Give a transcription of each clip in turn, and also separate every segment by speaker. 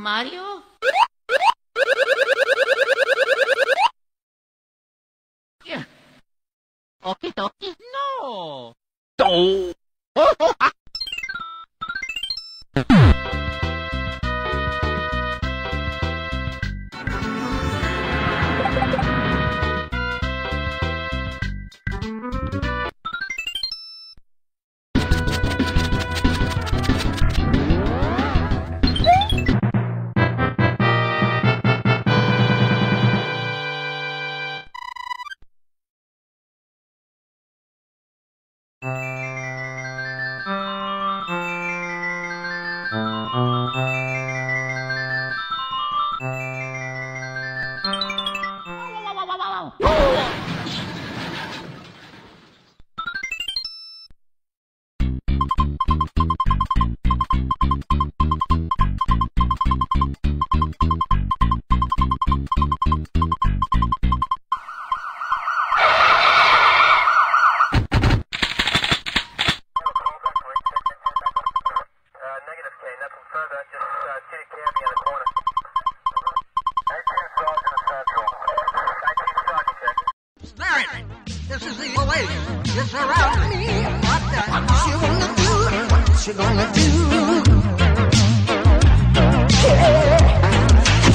Speaker 1: Mario?
Speaker 2: Yeah. Okie dokie? No! Oh! You surround me. What the you gonna do? What you gonna do?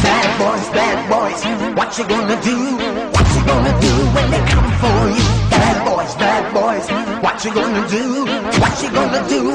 Speaker 2: Bad boys, bad boys, what you gonna do? What you gonna do when they come for you? Bad boys, bad boys, what you gonna do? What you gonna do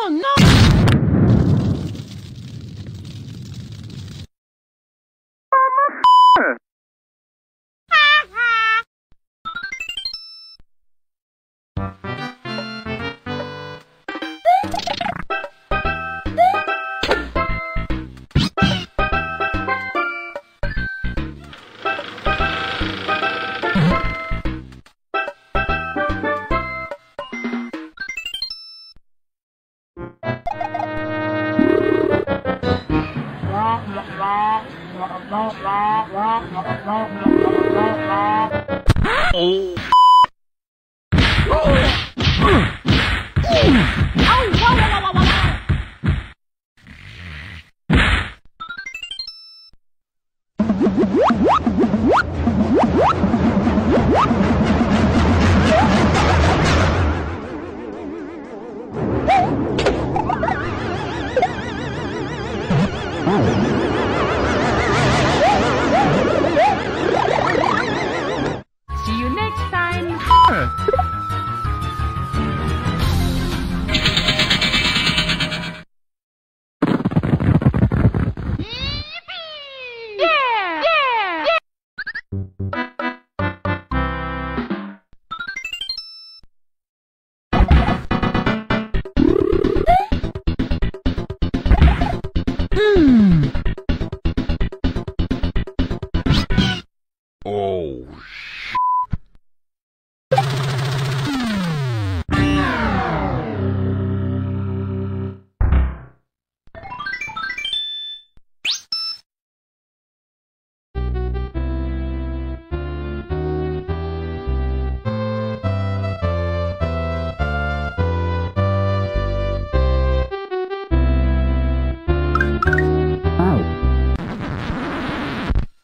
Speaker 3: Oh,
Speaker 4: no.
Speaker 3: Oh.
Speaker 4: Oh, wow, wow,
Speaker 3: Oh.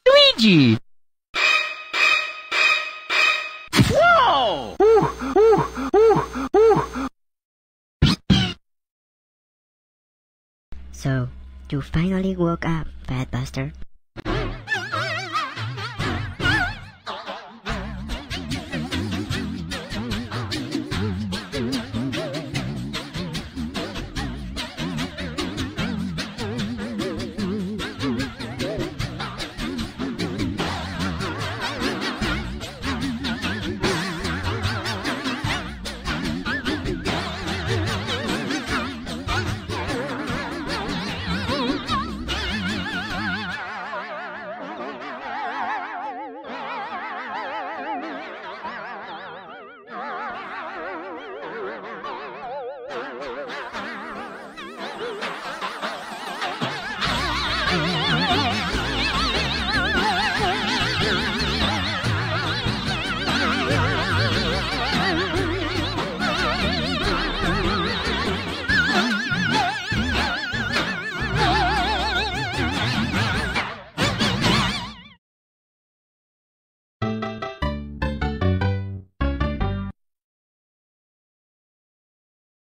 Speaker 3: Luigi!
Speaker 5: So, you finally woke up, Fat Buster.